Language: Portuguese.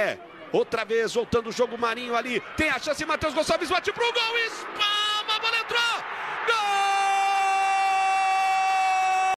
É, outra vez voltando o jogo Marinho ali. Tem a chance, Matheus Gonçalves bate pro gol, espalha!